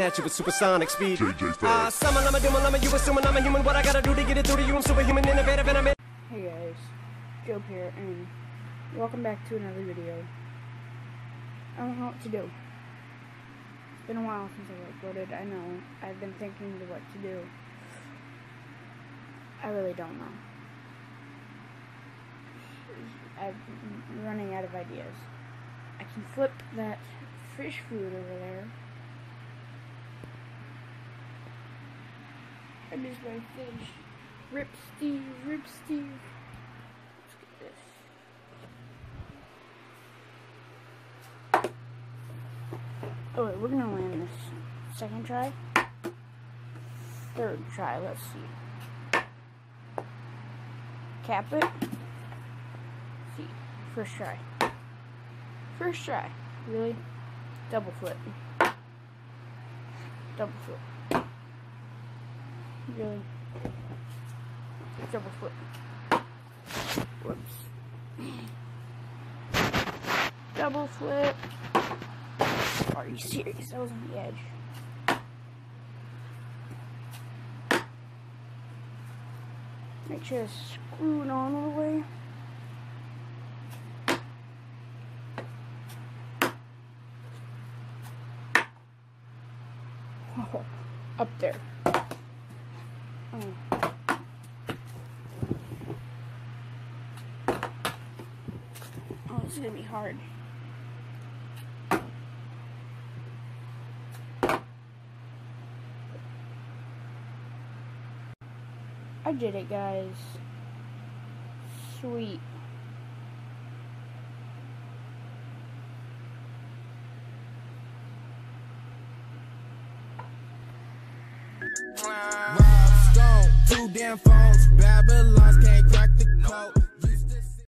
at you with supersonic speed. JJ Uh, Fad. summon, I'm a doom, I'm a, you assuming I'm a human. What I gotta do to get it through to you? I'm superhuman, innovative, and I'm in. Hey guys, Joe here, and welcome back to another video. I don't know what to do. It's been a while since I uploaded, I know. I've been thinking of what to do. I really don't know. I'm running out of ideas. I can flip that fish food over there. I miss my fish. Rip Steve, Rip Steve. Let's get this. Oh wait, we're gonna land this second try. Third try, let's see. Cap it. see. First try. First try. Really? Double flip. Double flip. Really? Double flip. Whoops. Double flip. Are you serious? That was on the edge. Make sure to screw it on all the way. Up there. Oh. oh. This is gonna be hard. I did it, guys. Sweet. Two damn phones, Babylon can't crack the code.